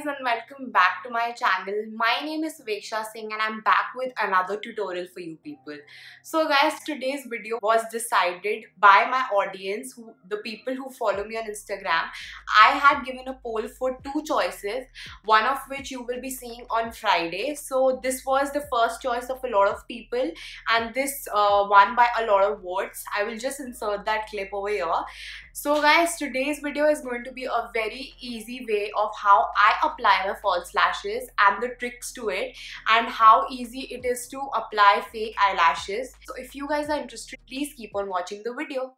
Guys and welcome back to my channel. My name is Shubheksha Singh and I'm back with another tutorial for you people. So guys today's video was decided by my audience, who, the people who follow me on Instagram. I had given a poll for two choices, one of which you will be seeing on Friday. So this was the first choice of a lot of people and this uh, won by a lot of votes. I will just insert that clip over here. So guys today's video is going to be a very easy way of how I apply my false lashes and the tricks to it and how easy it is to apply fake eyelashes. So if you guys are interested, please keep on watching the video.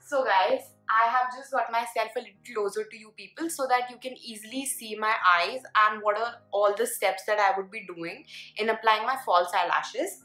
So guys, I have just got myself a little closer to you people so that you can easily see my eyes and what are all the steps that I would be doing in applying my false eyelashes.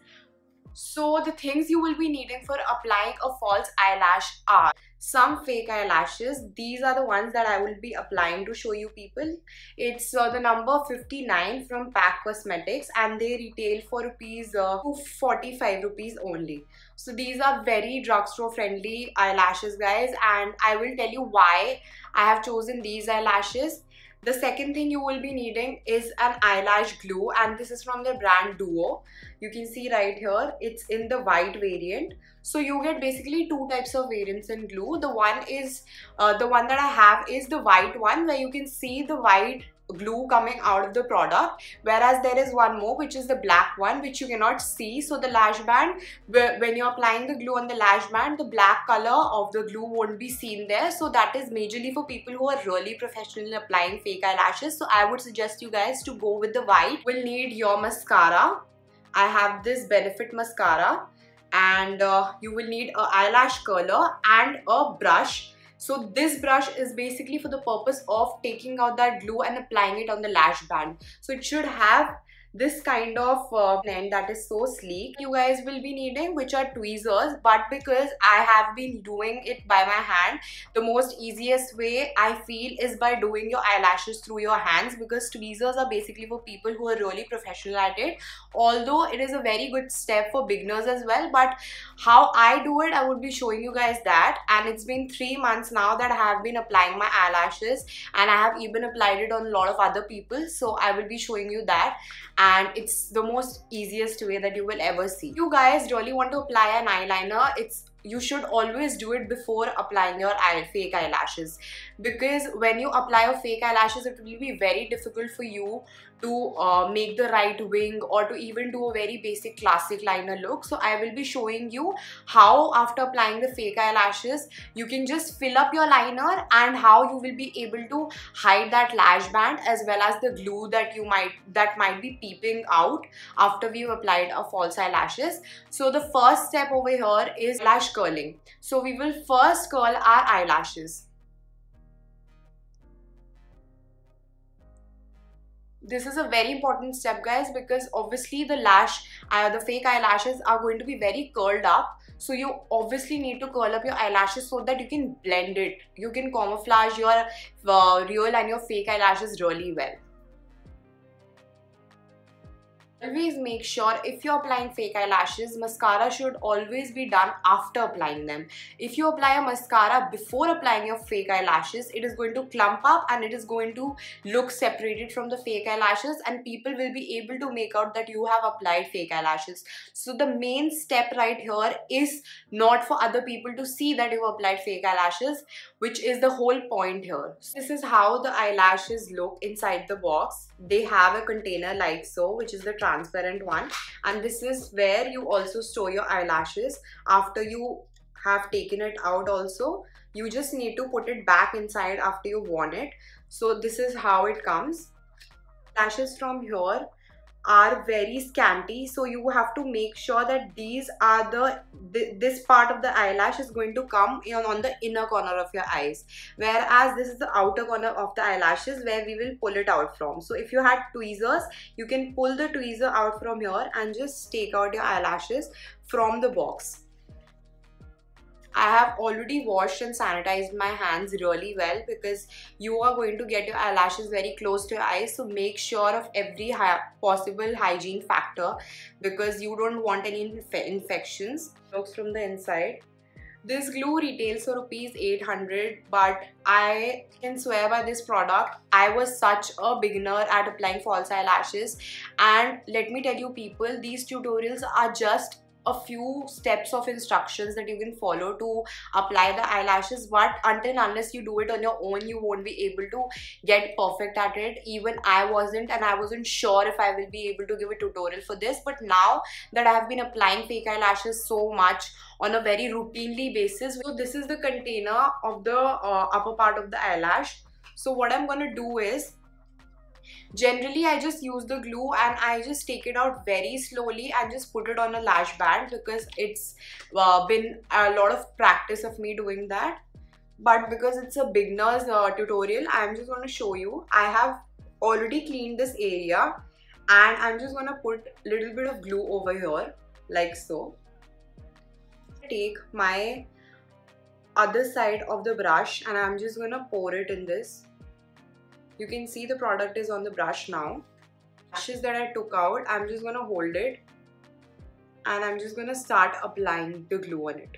So the things you will be needing for applying a false eyelash are some fake eyelashes. These are the ones that I will be applying to show you people. It's uh, the number 59 from PAC Cosmetics and they retail for rupees uh, 45 rupees only. So these are very drugstore friendly eyelashes guys and I will tell you why I have chosen these eyelashes the second thing you will be needing is an eyelash glue and this is from the brand Duo. You can see right here, it's in the white variant. So you get basically two types of variants in glue. The one is, uh, the one that I have is the white one where you can see the white glue coming out of the product whereas there is one more which is the black one which you cannot see. So the lash band when you're applying the glue on the lash band the black color of the glue won't be seen there. So that is majorly for people who are really professional in applying fake eyelashes. So I would suggest you guys to go with the white. We'll need your mascara. I have this benefit mascara. And uh, you will need a eyelash curler and a brush so this brush is basically for the purpose of taking out that glue and applying it on the lash band. So it should have this kind of uh, end that is so sleek you guys will be needing which are tweezers. But because I have been doing it by my hand the most easiest way I feel is by doing your eyelashes through your hands because tweezers are basically for people who are really professional at it. Although it is a very good step for beginners as well but how I do it I would be showing you guys that. And it's been three months now that I have been applying my eyelashes and I have even applied it on a lot of other people. So I will be showing you that and it's the most easiest way that you will ever see. You guys really want to apply an eyeliner, it's you should always do it before applying your fake eyelashes. Because when you apply your fake eyelashes it will be very difficult for you to uh, make the right wing or to even do a very basic classic liner look. So I will be showing you how after applying the fake eyelashes you can just fill up your liner and how you will be able to hide that lash band as well as the glue that you might that might be peeping out after we've applied our false eyelashes. So the first step over here is lash curling. So we will first curl our eyelashes. This is a very important step guys because obviously the lash, uh, the fake eyelashes are going to be very curled up. So you obviously need to curl up your eyelashes so that you can blend it. You can camouflage your uh, real and your fake eyelashes really well. Always make sure if you're applying fake eyelashes, mascara should always be done after applying them. If you apply a mascara before applying your fake eyelashes, it is going to clump up and it is going to look separated from the fake eyelashes and people will be able to make out that you have applied fake eyelashes. So the main step right here is not for other people to see that you have applied fake eyelashes, which is the whole point here. This is how the eyelashes look inside the box. They have a container like so, which is the transparent one. And this is where you also store your eyelashes. After you have taken it out also you just need to put it back inside after you worn it. So this is how it comes. Lashes from here are very scanty so you have to make sure that these are the th this part of the eyelash is going to come in on the inner corner of your eyes. Whereas this is the outer corner of the eyelashes where we will pull it out from. So if you had tweezers you can pull the tweezer out from here and just take out your eyelashes from the box I have already washed and sanitized my hands really well because you are going to get your eyelashes very close to your eyes. So make sure of every possible hygiene factor because you don't want any inf infections. Looks from the inside. This glue retails for rupees 800 but I can swear by this product. I was such a beginner at applying false eyelashes. And let me tell you people these tutorials are just a few steps of instructions that you can follow to apply the eyelashes but until unless you do it on your own you won't be able to get perfect at it. Even I wasn't and I wasn't sure if I will be able to give a tutorial for this but now that I have been applying fake eyelashes so much on a very routinely basis so this is the container of the uh, upper part of the eyelash. So what I'm gonna do is Generally, I just use the glue and I just take it out very slowly and just put it on a lash band because it's uh, been a lot of practice of me doing that. But because it's a beginner's uh, tutorial, I'm just going to show you. I have already cleaned this area and I'm just going to put a little bit of glue over here like so. Take my other side of the brush and I'm just going to pour it in this you can see the product is on the brush now. Lashes that I took out, I'm just to hold it and I'm just to start applying the glue on it.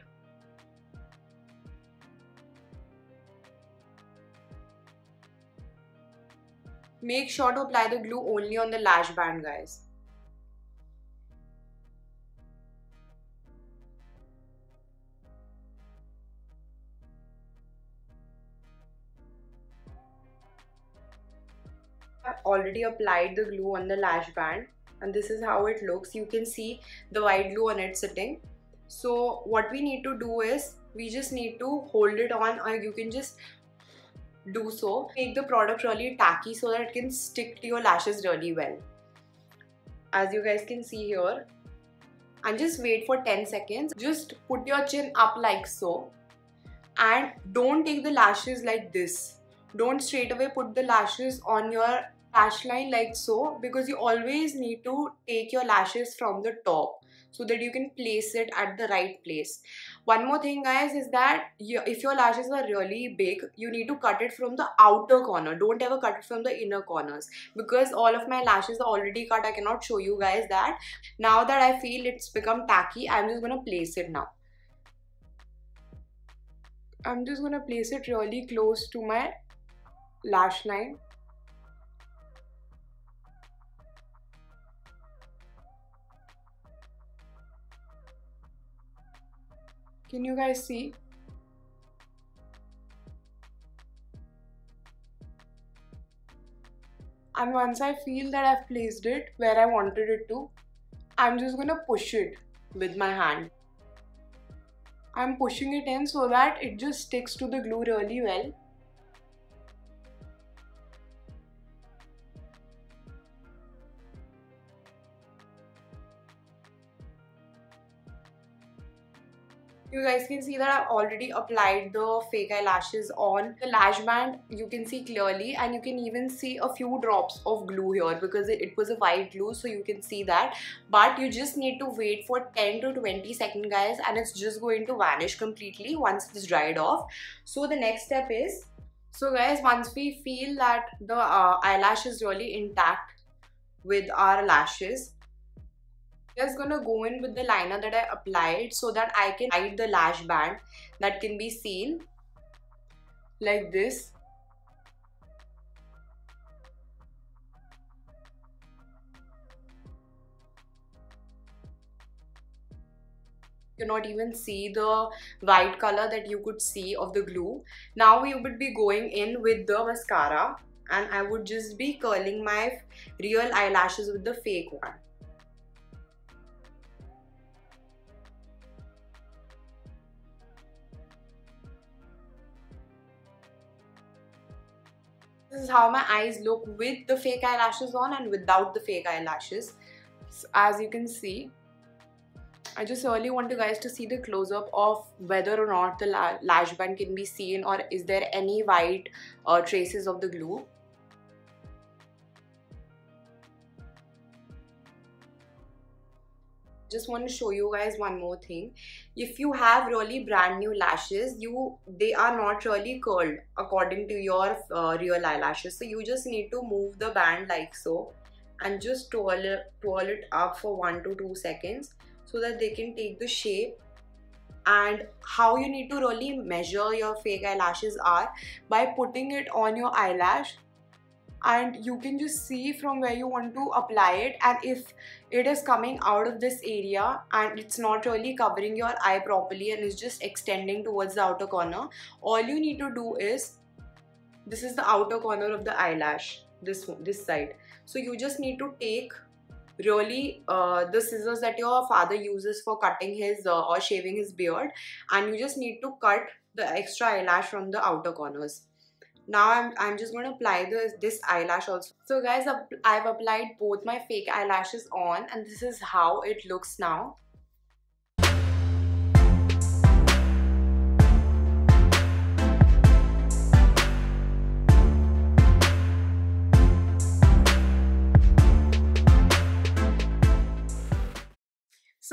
Make sure to apply the glue only on the lash band guys. Already applied the glue on the lash band. And this is how it looks. You can see the white glue on it sitting. So what we need to do is we just need to hold it on. Or you can just do so. Make the product really tacky so that it can stick to your lashes really well. As you guys can see here and just wait for 10 seconds. Just put your chin up like so. And don't take the lashes like this. Don't straight away put the lashes on your lash line like so because you always need to take your lashes from the top so that you can place it at the right place. One more thing guys is that you, if your lashes are really big, you need to cut it from the outer corner. Don't ever cut it from the inner corners because all of my lashes are already cut. I cannot show you guys that. Now that I feel it's become tacky, I'm just going to place it now. I'm just going to place it really close to my lash line Can you guys see? And once I feel that I've placed it where I wanted it to, I'm just gonna push it with my hand. I'm pushing it in so that it just sticks to the glue really well you guys can see that I've already applied the fake eyelashes on the lash band you can see clearly and you can even see a few drops of glue here because it, it was a white glue so you can see that. But you just need to wait for 10 to 20 seconds guys and it's just going to vanish completely once it's dried off. So the next step is so guys once we feel that the uh, eyelash is really intact with our lashes just gonna go in with the liner that I applied so that I can hide the lash band that can be seen like this. You cannot even see the white color that you could see of the glue. Now we would be going in with the mascara and I would just be curling my real eyelashes with the fake one is how my eyes look with the fake eyelashes on and without the fake eyelashes. So as you can see, I just really want you guys to see the close-up of whether or not the lash band can be seen or is there any white uh, traces of the glue. Just want to show you guys one more thing. If you have really brand new lashes you they are not really curled according to your uh, real eyelashes so you just need to move the band like so and just twirl twirl it up for one to two seconds so that they can take the shape. And how you need to really measure your fake eyelashes are by putting it on your eyelash and you can just see from where you want to apply it and if it is coming out of this area and it's not really covering your eye properly and is just extending towards the outer corner all you need to do is this is the outer corner of the eyelash this this side. So you just need to take really uh, the scissors that your father uses for cutting his uh, or shaving his beard and you just need to cut the extra eyelash from the outer corners now I'm, I'm just going to apply this, this eyelash also. So guys I've applied both my fake eyelashes on and this is how it looks now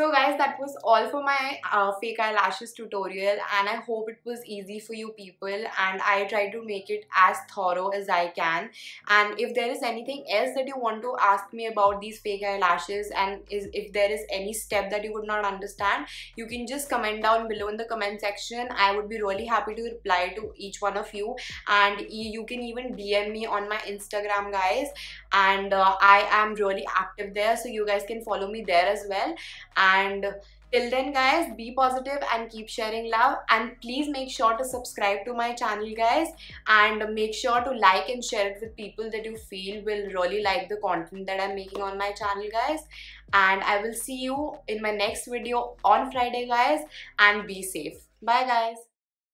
So guys, that was all for my uh, fake eyelashes tutorial and I hope it was easy for you people and I tried to make it as thorough as I can. And if there is anything else that you want to ask me about these fake eyelashes and is, if there is any step that you would not understand, you can just comment down below in the comment section. I would be really happy to reply to each one of you and you can even DM me on my Instagram guys and uh, I am really active there so you guys can follow me there as well and till then guys be positive and keep sharing love. And please make sure to subscribe to my channel guys. And make sure to like and share it with people that you feel will really like the content that i'm making on my channel guys. And i will see you in my next video on friday guys. And be safe. Bye guys